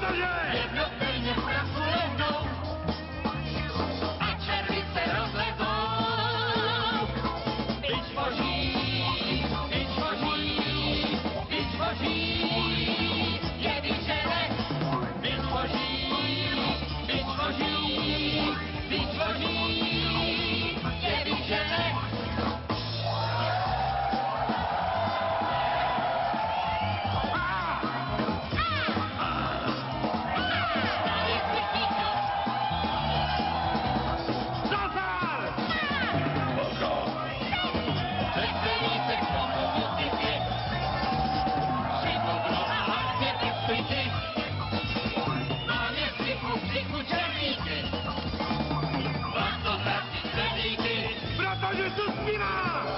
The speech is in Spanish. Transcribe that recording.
¡Mátale! Koniec Suspina!